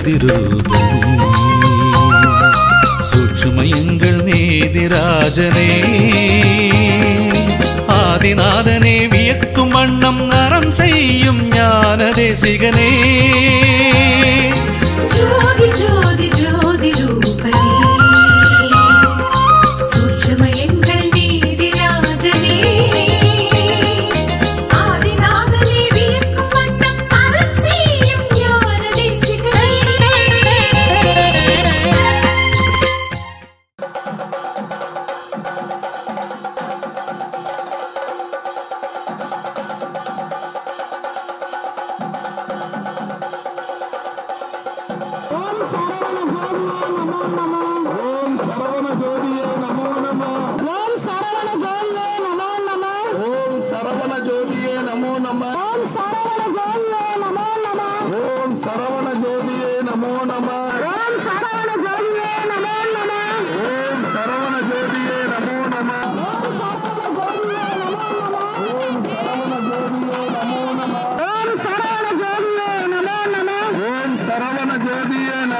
ജ്യോതി ജ്യോതി രൂപം സൂക്ഷ്മയങ്ങൾ നീതിരാജനേ ആദിനാഥനെ വിയക്കും വണ്ണം നറം ചെയ്യും ജ്ഞാനദേശികനേ சரவண ஜோதியே நமோ நம. ஓம் சரவண ஜோதியே நமோ நம. ஓம் சரவண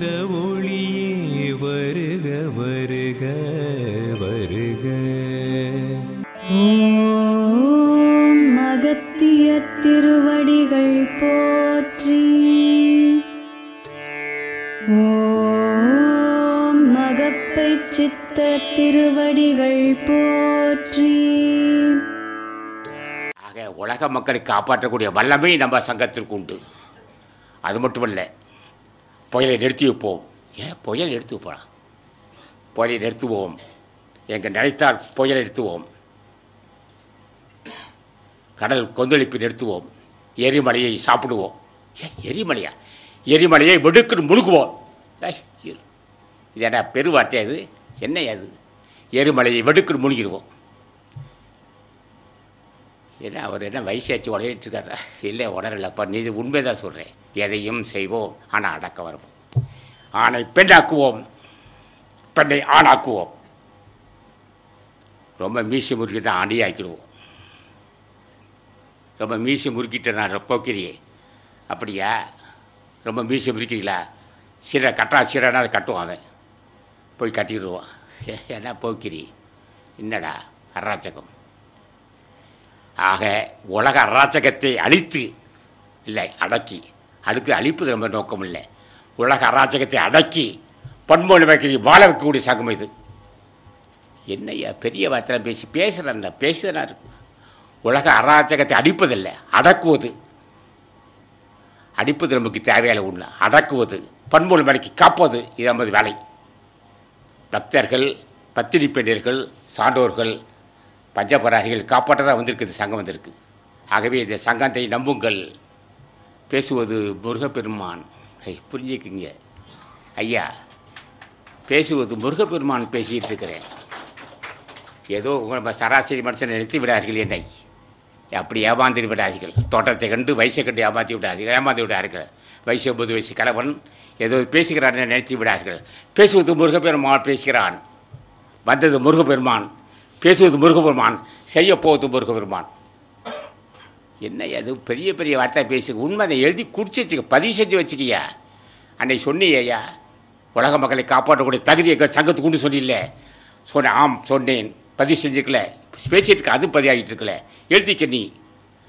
அற்புத ஒளியே வருக வருக வருக. ஓம் அகத்தியர் திருவடிகள் போற்றி. ஓம் மகப்பை சித்தர் திருவடிகள் போற்றி. ஆக உலக மக்களை காப்பாற்றக்கூடிய வல்லமை நம்ம சங்கத்திற்கு உண்டு. அது மட்டுமல்ல புயலை நிறுத்தி வைப்போம் ஏன் புயல் நிறுத்தி வைப்போம் புயலை நிறுத்துவோம். எங்கள் நினைத்தால் புயலை நிறுத்துவோம். கடல் கொந்தளிப்பு நிறுத்துவோம். எரிமலையை சாப்பிடுவோம். ஏன் எரிமலையா? எரிமலையை வெடுக்குன்னு முழுகுவோம். இது என்ன பெருவார்த்தை அது? என்ன அது எரிமலையை வெடுக்குன்னு முழுகிடுவோம். என்ன அவர் என்ன வயசாச்சு உடலிட்டு இல்லை உடனலப்பா நீ இது உண்மைதான் சொல்கிறேன் எதையும் செய்வோம் ஆனால் அடக்க வருவோம். ஆணை பெண்ணாக்குவோம் பெண்ணை ஆணாக்குவோம் ரொம்ப மீசி முறுக்கி தான் அணியாக்கிடுவோம் ரொம்ப மீசி முறுக்கிட்டு நான் போக்கிறியே அப்படியா? ரொம்ப மீசி முறுக்கிறீங்களா சீரை கட்டா சீரைனா அதை கட்டுவான் அவன். போய் கட்டிடுவான். என்ன போக்கிரி. என்னடா அராச்சகம் ஆக உலக அராஜகத்தை அழித்து இல்லை அடக்கி அடுக்கு அழிப்பது நம்ம நோக்கம் இல்லை. உலக அராஜகத்தை அடக்கி பண்பொழி வாழ வைக்கக்கூடிய சங்கம் இது. என்னய்யா பெரிய வார்த்தையில் பேசி பேசுகிறேன் பேசுகிறா இருக்கு. உலக அராஜகத்தை அடிப்பதில்லை அடக்குவது. அடிப்பது நமக்கு தேவையான ஒன்று அடக்குவது. பண்பொழி மலைக்கு காப்பது இது நமது வேலை. பக்தர்கள் பத்தினி பெண்ணியர்கள் சான்றோர்கள் பஞ்சபராரிகள் காப்பாற்ற தான் வந்திருக்குது சங்கம் வந்திருக்கு. ஆகவே இந்த சங்கத்தை நம்புங்கள். பேசுவது முருகப்பெருமான். ஐ புரிஞ்சுக்குங்க. ஐயா பேசுவது முருகப்பெருமான் பேசிகிட்டு இருக்கிறேன் ஏதோ உங்கள் சராசரி மனுஷனை நிறுத்தி விடார்கள் என்னை. அப்படி ஏமாந்து விடாதீர்கள். தோட்டத்தை கண்டு வயசை கண்டு ஏமாற்றி விடாதீர்கள் ஏமாந்து விடார்கள் வயசு ஒன்பது வயசு கணவன் ஏதோ பேசுகிறான் நினைத்து விடார்கள் பேசுவது முருகப்பெருமான் பேசுகிறான். வந்தது முருகப்பெருமான். பேசுவது முருகபெருமான் செய்ய போவது முருகபெருமான். என்ன அது? பெரிய பெரிய வார்த்தை பேசு. உண்மை அதை எழுதி குடிச்சு வச்சுக்க பதிவு செஞ்சு வச்சுக்கியா? அன்னைக்கு சொன்னியா உலக மக்களை காப்பாற்றக்கூடிய தகுதியை சங்கத்துக்கு உண்டு சொன்னில்ல? சொன்னேன் ஆம் சொன்னேன். பதிவு செஞ்சுக்கல. பேசிட்டு அது பதிவாகிட்டு இருக்கல. எழுதிக்க நீ.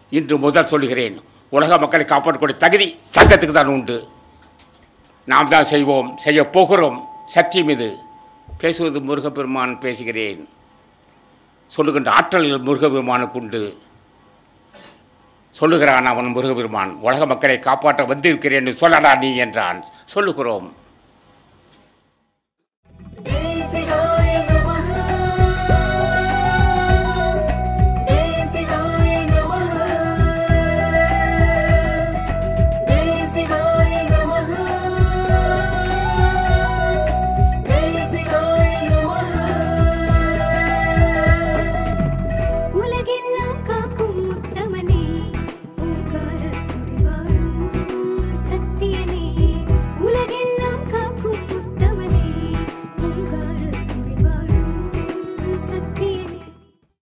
இன்று முதல் சொல்லுகிறேன். உலக மக்களை காப்பாற்றக்கூடிய தகுதி சங்கத்துக்கு தான் உண்டு. நாம் தான் செய்வோம் செய்ய போகிறோம். சத்தியம் இது. பேசுவது முருகப்பெருமான் பேசுகிறேன். சொல்லுகின்ற ஆற்றல் முருகபெருமானுக்கு உண்டு. சொல்லுகிறான் அவன் முருகபெருமான் உலக மக்களை காப்பாற்ற வந்திருக்கிறேன் என்று சொல்லடா நீ என்றான். சொல்லுகிறோம்.